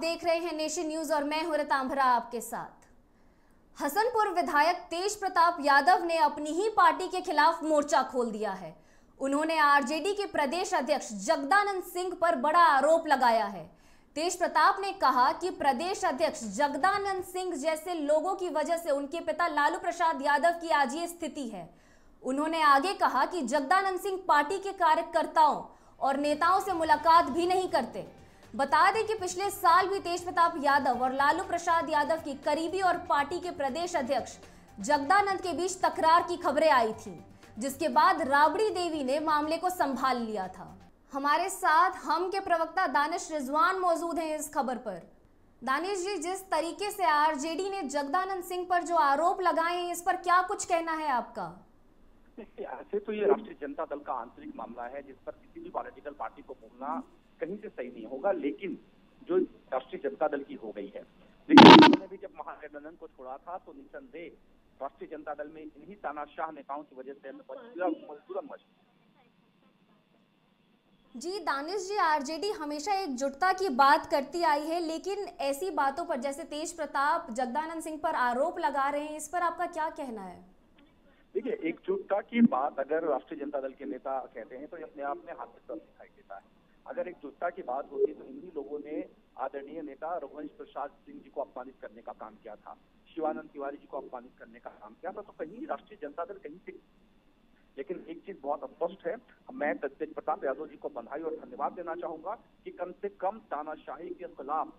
देख रहे हैं नेशन न्यूज़ और मैं हूँ रतांभरा आपके साथ। हसनपुर विधायक तेज प्रताप यादव ने अपनी ही पार्टी के खिलाफ मोर्चा खोल दिया है। उन्होंने आरजेडी के प्रदेश अध्यक्ष जगदानंद सिंह पर बड़ा आरोप लगाया है। तेज प्रताप ने कहा कि प्रदेश अध्यक्ष जगदानंद सिंह जैसे लोगों की वजह से उनके पिता लालू प्रसाद यादव की आज ये स्थिति है। उन्होंने आगे कहा कि जगदानंद सिंह पार्टी के कार्यकर्ताओं और नेताओं से मुलाकात भी नहीं करते। बता दें कि पिछले साल भी तेज प्रताप यादव और लालू प्रसाद यादव की करीबी और पार्टी के प्रदेश अध्यक्ष जगदानंद के बीच तकरार की खबरें आई थी, जिसके बाद राबड़ी देवी ने मामले को संभाल लिया था। हमारे साथ हम के प्रवक्ता दानिश रिजवान मौजूद हैं इस खबर पर। दानिश जी, जिस तरीके से आरजेडी ने जगदानंद सिंह पर जो आरोप लगाए हैं, इस पर क्या कुछ कहना है आपका? ऐसे तो ये राष्ट्रीय जनता दल का आंतरिक मामला है, जिस पर किसी भी पॉलिटिकल पार्टी को बोलना कहीं से सही नहीं होगा, लेकिन जो राष्ट्रीय जनता दल की हो गई है। उन्होंने भी जब महागठबंधन को छोड़ा था तो निसंदेह राष्ट्रीय जनता दल में इन्हीं तानाशाह नेताओं की वजह से मजबूरन जी, दानिश जी, आरजेडी हमेशा एकजुटता की बात करती आई है, लेकिन ऐसी बातों पर, जैसे तेज प्रताप, जगदानंद सिंह पर आरोप लगा रहे हैं, इस पर आपका क्या कहना है? देखिए एकजुटता की बात अगर राष्ट्रीय जनता दल के नेता कहते हैं तो अपने आप में हाथ दिखाई देता है। अगर एकजुटता की बात होती तो इन्हीं लोगों ने आदरणीय नेता रघुवंश प्रसाद सिंह जी को अपमानित करने का काम किया था, शिवानंद तिवारी जी को अपमानित करने का काम किया था तो कहीं राष्ट्रीय जनता दल कहीं से लेकिन एक चीज़ बहुत स्पष्ट है, मैं तेज प्रताप यादव जी को बधाई और धन्यवाद देना चाहूँगा कि कम से कम तानाशाही के खिलाफ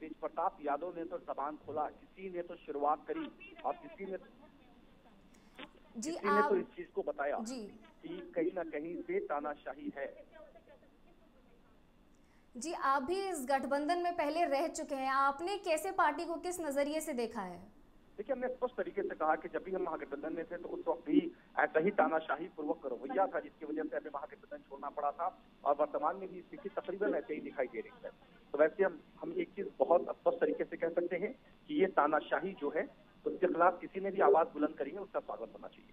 तेज प्रताप यादव ने तो जबान खोला, किसी ने तो शुरुआत करी और किसी ने जी. ने तो इस चीज़ को बताया जी। कि कहीं ना कहीं से तानाशाही है। जी आप भी इस गठबंधन में पहले रह चुके हैं। आपने कैसे पार्टी को किस नज़रिए से देखा है? देखिए हमने स्पष्ट तरीके से कहा कि जब भी हम महागठबंधन में थे तो उस वक्त भी ऐसा ही तानाशाही पूर्वक रवैया था जिसकी वजह से हमें महागठबंधन छोड़ना पड़ा था और वर्तमान में भी स्थिति तकरीबन ऐसे ही दिखाई दे रही है। तो वैसे हम हम एक चीज़ बहुत स्पष्ट तरीके से कह सकते हैं कि ये तानाशाही जो है उसके खिलाफ किसी ने भी आवाज़ बुलंद करी है, उसका स्वागत होना चाहिए।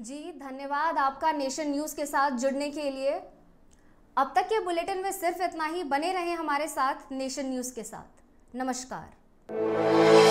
जी, धन्यवाद आपका नेशन न्यूज़ के साथ जुड़ने के लिए। अब तक के बुलेटिन में सिर्फ़ इतना ही, बने रहे हमारे साथ नेशन न्यूज़ के साथ। नमस्कार।